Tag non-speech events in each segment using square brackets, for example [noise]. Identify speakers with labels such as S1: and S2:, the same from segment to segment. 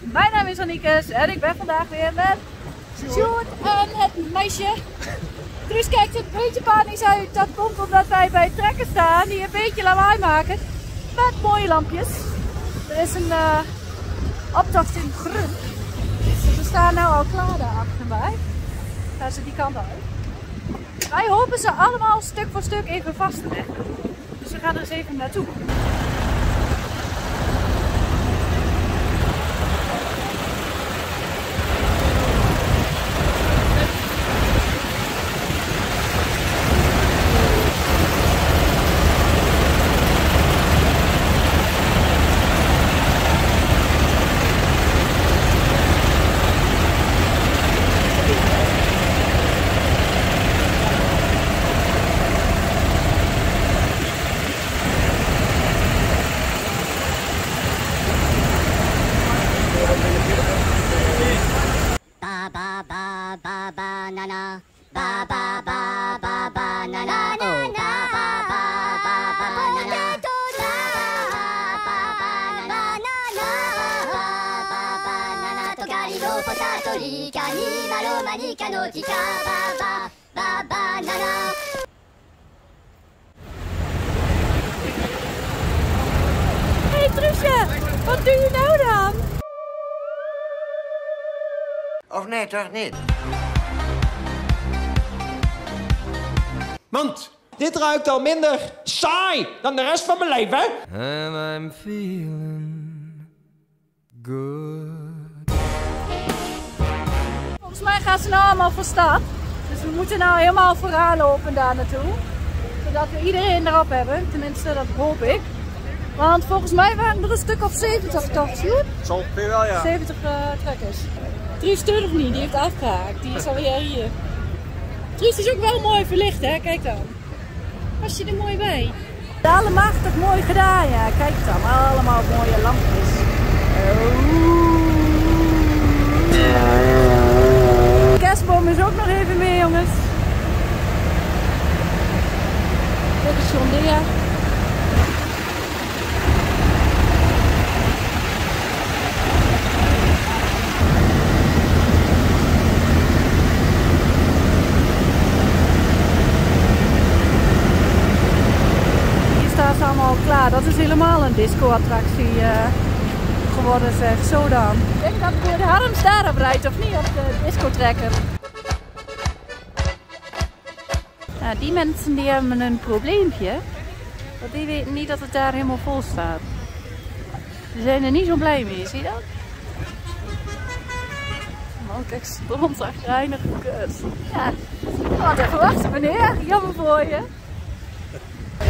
S1: Mijn naam is Annikes en ik ben vandaag weer met Sjoerd en het meisje. Truus kijkt een beetje panisch uit. Dat komt omdat wij bij trekken staan die een beetje lawaai maken. Met mooie lampjes. Er is een uh, optocht in. Dus we staan nou al klaar daar achter mij. Gaan ze die kant uit. Wij hopen ze allemaal stuk voor stuk even vast te leggen. Dus we gaan er eens even naartoe.
S2: Ba ba ba ba banana. Ba ba ba ba banana. Ba ba ba ba ba, ba, ba, banana.
S1: Hey, Trusje, wat doe je nou dan?
S3: Of nee, toch niet?
S4: Want dit ruikt al minder saai dan de rest van mijn leven.
S5: And I'm feeling good.
S1: Volgens mij gaan ze nou allemaal van stad. Dus we moeten nou helemaal vooraan lopen daar naartoe. Zodat we iedereen erop hebben. Tenminste, dat hoop ik. Want volgens mij waren er een stuk of 70 toch, Sjoerd?
S4: Zo ongeveer wel, ja.
S1: 70 uh, trekkers. Dries durft niet, die heeft afgehaakt. Die is alweer hier. Dries is ook wel mooi verlicht, hè? Kijk dan. Was je er mooi bij? Allemachtig mooi gedaan, ja. Kijk dan, allemaal mooie lampjes. De kerstboom is ook nog even mee, jongens. Dit is John Deere. Hier staan ze allemaal klaar. Dat is helemaal een disco-attractie eh, geworden, zeg. Zo dan. Ik denk dat de Harms daarop rijdt, of niet? Op de discotrekker. Ja, die mensen die hebben een probleempje. Want die weten niet dat het daar helemaal vol staat. Ze zijn er niet zo blij mee, zie je dat? Man, kijk, stront agrijnig kut. Ja, wat even wachten meneer. Jammer voor je.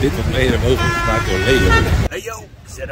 S6: Dit wordt mede mogelijk gemaakt door Leo.
S3: Hey yo, zet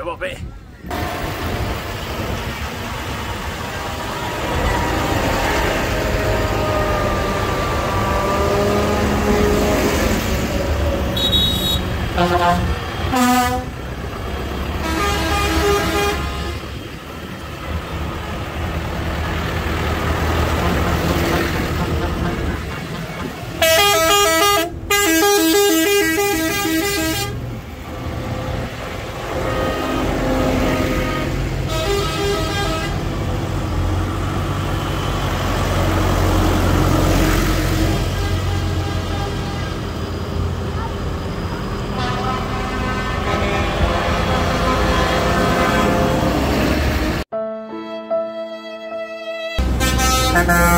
S3: hem op hè.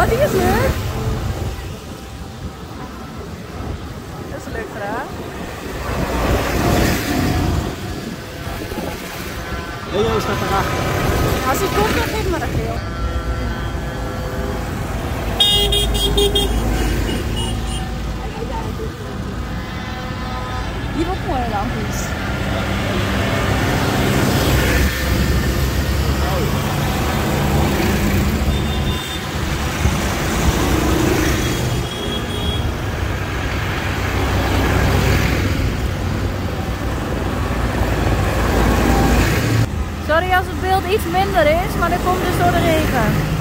S1: Oh, die is leuk. Dat is een leuk verhaal.
S4: Leo staat erachter.
S1: Als hij komt, dan geef me dat geel. Hier ook mooie lampjes. Iets minder is, maar dat komt dus door de regen.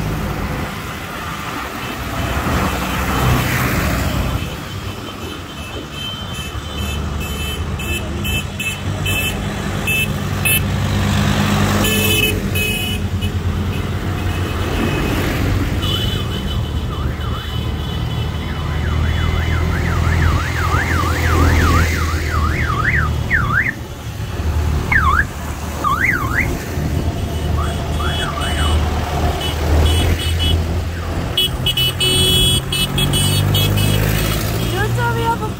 S1: Doet dan weer een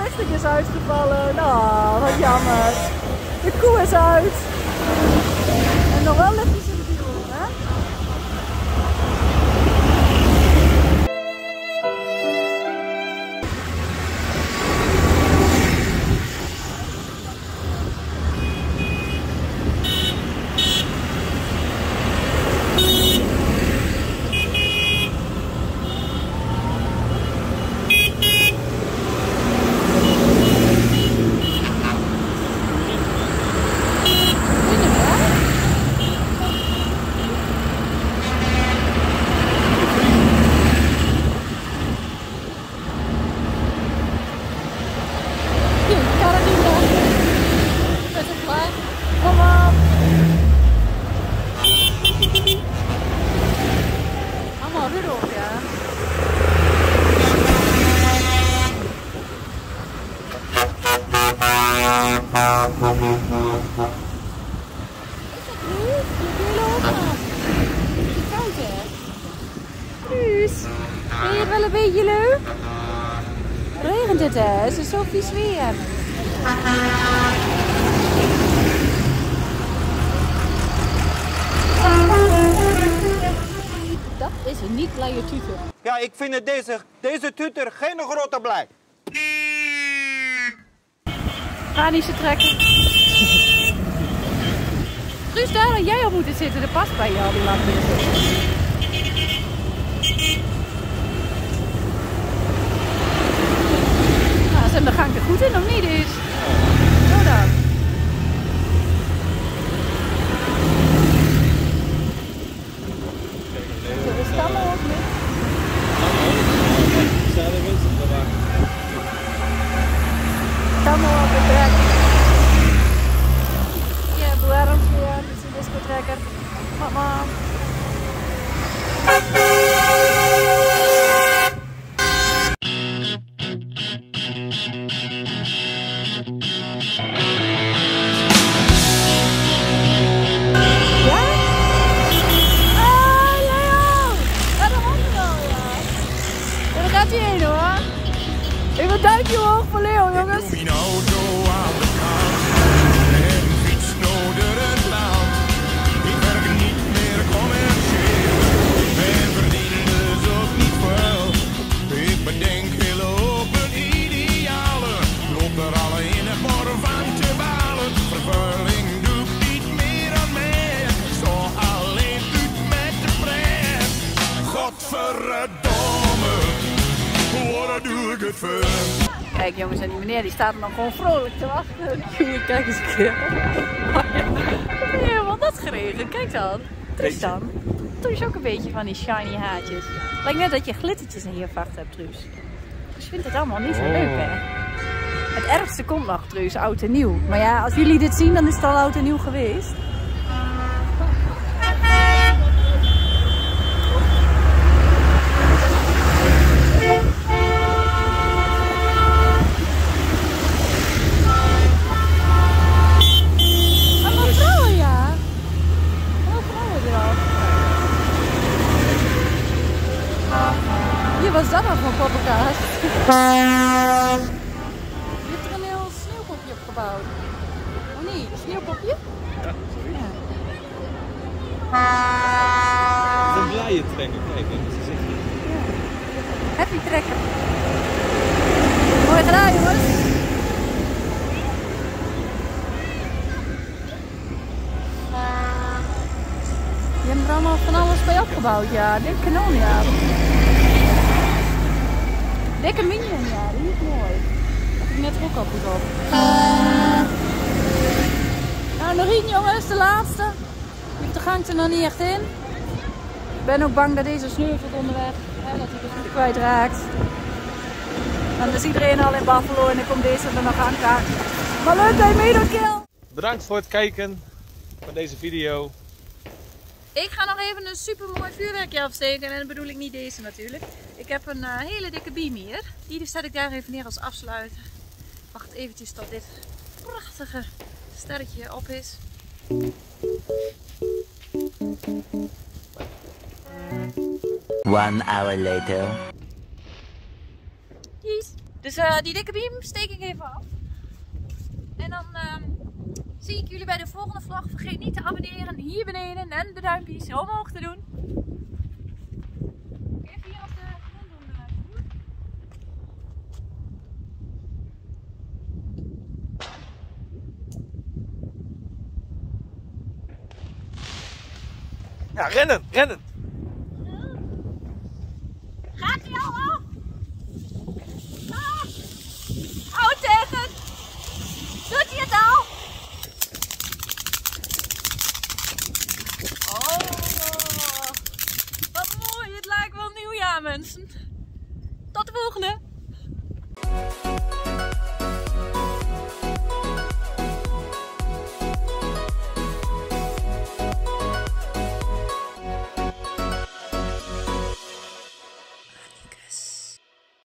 S1: verlichting is uitgevallen. Nou, wat jammer. De koe is uit. En nog wel lichtjes in de wiel, hè? Binnen, hè? Hier, Carolina. Met een klaar. Kom op. Allemaal Rudolf, ja. Truus, je wil lopen. Beetje koud, hè? Vind je het wel een beetje leuk? Regent het, hè? Het is zo vies weer. Dat is een niet blije tutor.
S7: Ja, ik vind het deze, deze tutor geen grote blij.
S1: Zo trekken. Truus, daar had jij op moeten zitten. Dat past bij al die lampen. Nou, zijn de gang er goed in of niet is? Zo dan.
S8: Doe ik het voor?
S1: Kijk jongens, en die meneer die staat er nog gewoon vrolijk te wachten. [laughs] Hier, kijk eens een keer. [laughs] Oh. Helemaal nat geregend, kijk dan. Truus dan. Truus ook een beetje van die shiny haartjes. Lijkt net dat je glittertjes in je vacht hebt, Truus. Truus vindt het allemaal niet zo leuk, hè? Het ergste komt nog, Truus, oud en nieuw. Maar ja, als jullie dit zien, dan is het al oud en nieuw geweest. Allemaal vrouwen, ja. Allemaal vrouwen eraf. Hier, wat is dat nou voor hebt er een heel sneeuwpopje op gebouwd. Oh nee, een sneeuwpopje? Ja,
S6: Het is een blije trekker, kijk. dat is echt-
S1: Happy trekker. Mooi gedaan, jongens. Je hebt er allemaal van alles bij opgebouwd, ja. Dikke kanon, ja. Dikke minion, ja. Die is mooi. Had ik net ook al goed op. Nou, nog jongens. De laatste. op de gang er nog niet echt in. Ik ben ook bang dat deze sneuvelt onderweg. Hè, dat hij de voet kwijtraakt. Dan is iedereen al in Buffalo en dan komt deze er nog aan. Maar leuk dat je!
S6: Bedankt voor het kijken van deze video.
S1: Ik ga nog even een super mooi vuurwerkje afsteken. En dan bedoel ik niet deze natuurlijk. Ik heb een eh, hele dikke beam hier. Die zet ik daar even neer als afsluiter. Wacht eventjes tot dit prachtige sterretje op is.
S3: One hour later.
S1: Yes. Dus eh, die dikke beam steek ik even af. En dan ehm, zie ik jullie bij de volgende vlog. Vergeet niet te abonneren hier beneden en de duimpjes omhoog te doen. Even hier als de grond doen.
S6: Ja, rennen, rennen.
S1: Gaat hij al af? Ah! Hou tegen! Doet hij het al? Oh, wat mooi. Het lijkt wel nieuwjaar, mensen. Tot de volgende!